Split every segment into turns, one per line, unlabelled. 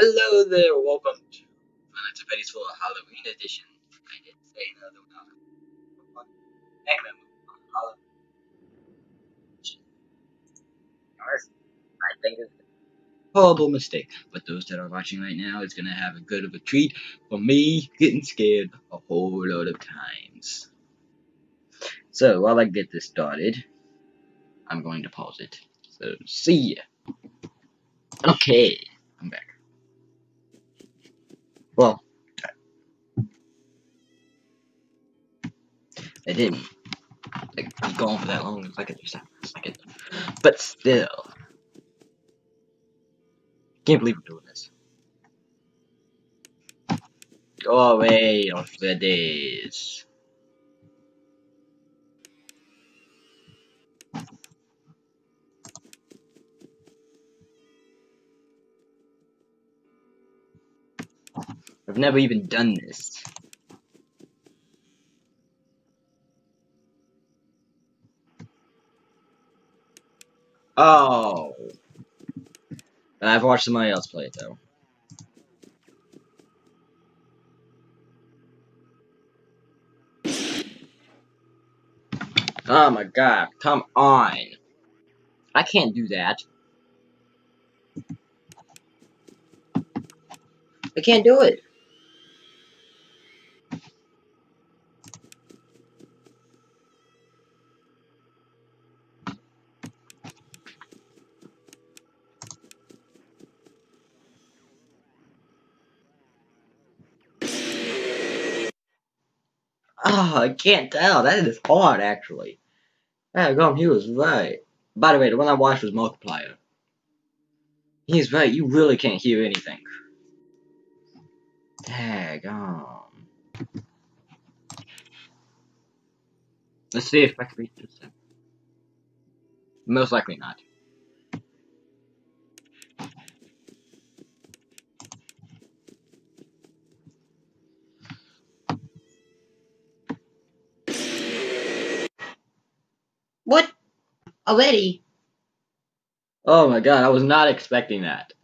Hello there, welcome to Five Nights at Freddy's 4 Halloween Edition. I didn't say another one. Halloween. I think it's a horrible mistake, but those that are watching right now is gonna have a good of a treat for me getting scared a whole lot of times. So, while I get this started, I'm going to pause it. So, see ya. Okay, I'm back. Well, I didn't like go gone for that long. It's like a second, but still, can't believe I'm doing this. Go away off the days. I've never even done this. Oh. I've watched somebody else play it though. Oh my god, come on. I can't do that. I can't do it. Oh, I can't tell. That is hard, actually. Yeah, Gum, he was right. By the way, the one I watched was Markiplier. He's right, you really can't hear anything. Daggum. Let's see if I can reach this. Most likely not.
What? Already?
Oh my god, I was not expecting that.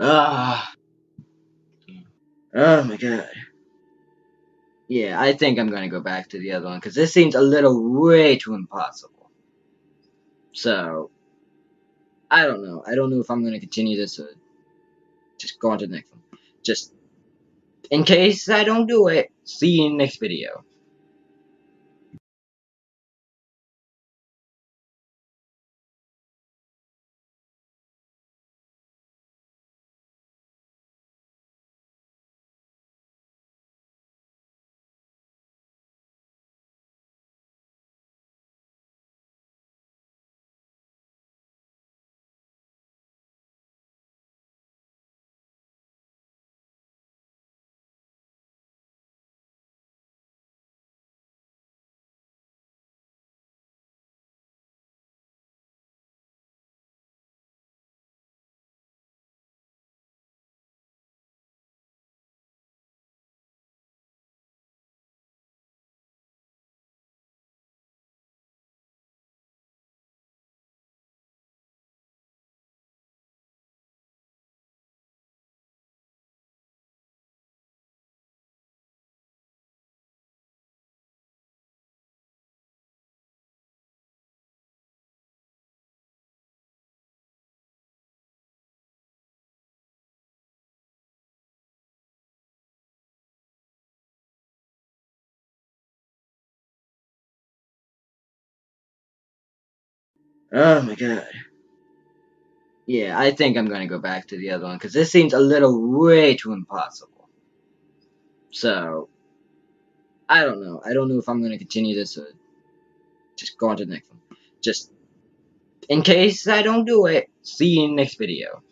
Ah. Oh my god. Yeah, I think I'm gonna go back to the other one, because this seems a little way too impossible. So, I don't know. I don't know if I'm gonna continue this or just go on to the next one. Just, in case I don't do it, see you in the next video. Oh my god. Yeah, I think I'm gonna go back to the other one, because this seems a little way too impossible. So, I don't know. I don't know if I'm gonna continue this or just go on to the next one. Just, in case I don't do it, see you in the next video.